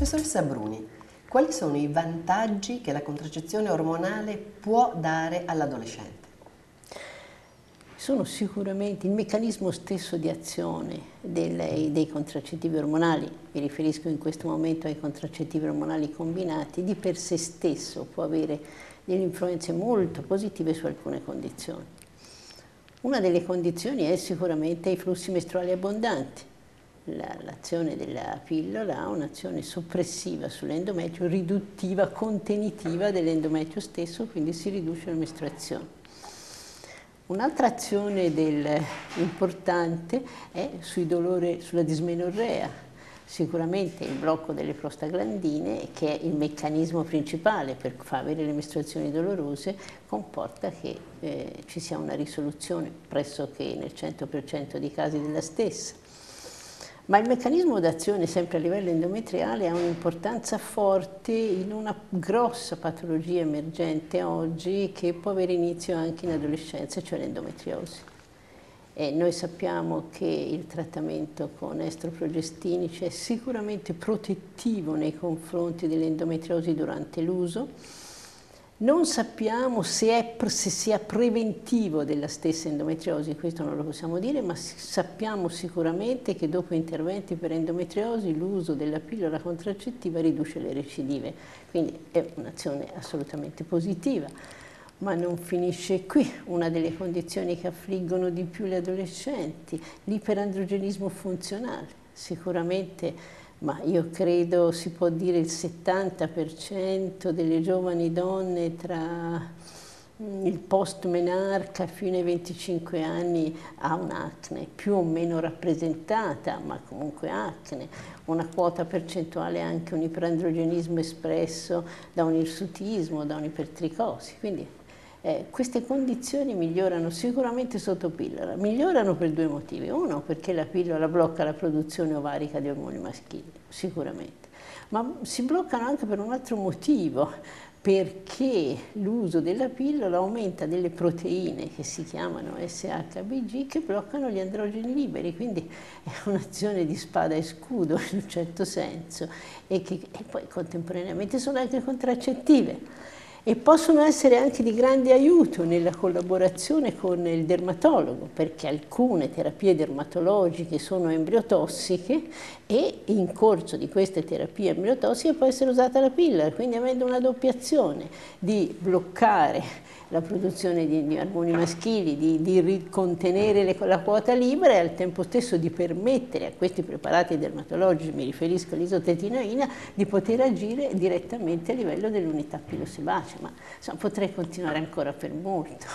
Professoressa Bruni, quali sono i vantaggi che la contraccezione ormonale può dare all'adolescente? Sono sicuramente il meccanismo stesso di azione dei, dei contraccettivi ormonali, mi riferisco in questo momento ai contraccettivi ormonali combinati, di per sé stesso può avere delle influenze molto positive su alcune condizioni. Una delle condizioni è sicuramente i flussi mestruali abbondanti l'azione della pillola ha un'azione soppressiva sull'endometrio, riduttiva, contenitiva dell'endometrio stesso, quindi si riduce la mestruazione. Un'altra azione del, importante è sui dolori, sulla dismenorrea, sicuramente il blocco delle prostaglandine, che è il meccanismo principale per far avere le mestruazioni dolorose, comporta che eh, ci sia una risoluzione pressoché nel 100% dei casi della stessa. Ma il meccanismo d'azione sempre a livello endometriale ha un'importanza forte in una grossa patologia emergente oggi che può avere inizio anche in adolescenza, cioè l'endometriosi. E noi sappiamo che il trattamento con estroprogestinici è sicuramente protettivo nei confronti dell'endometriosi durante l'uso, non sappiamo se, è, se, sia preventivo della stessa endometriosi, questo non lo possiamo dire, ma sappiamo sicuramente che dopo interventi per endometriosi l'uso della pillola contraccettiva riduce le recidive, quindi è un'azione assolutamente positiva. Ma non finisce qui, una delle condizioni che affliggono di più le adolescenti, l'iperandrogenismo funzionale, sicuramente ma io credo si può dire il 70% delle giovani donne tra mm, il post-menarca fino ai 25 anni ha un'acne, più o meno rappresentata, ma comunque acne, una quota percentuale anche un iperandrogenismo espresso da un irsutismo, da un'ipertricosi, quindi eh, queste condizioni migliorano sicuramente sotto pillola, migliorano per due motivi. Uno perché la pillola blocca la produzione ovarica di ormoni maschili, sicuramente, ma si bloccano anche per un altro motivo, perché l'uso della pillola aumenta delle proteine che si chiamano SHBG che bloccano gli androgeni liberi, quindi è un'azione di spada e scudo in un certo senso e, che, e poi contemporaneamente sono anche contraccettive e possono essere anche di grande aiuto nella collaborazione con il dermatologo perché alcune terapie dermatologiche sono embriotossiche e in corso di queste terapie embriotossiche può essere usata la pillola, quindi avendo una doppia azione di bloccare la produzione di, di ormoni maschili, di, di contenere le, la quota libera e al tempo stesso di permettere a questi preparati dermatologici, mi riferisco all'isotetinoina, di poter agire direttamente a livello dell'unità pilosebacea, ma insomma, potrei continuare ancora per molto.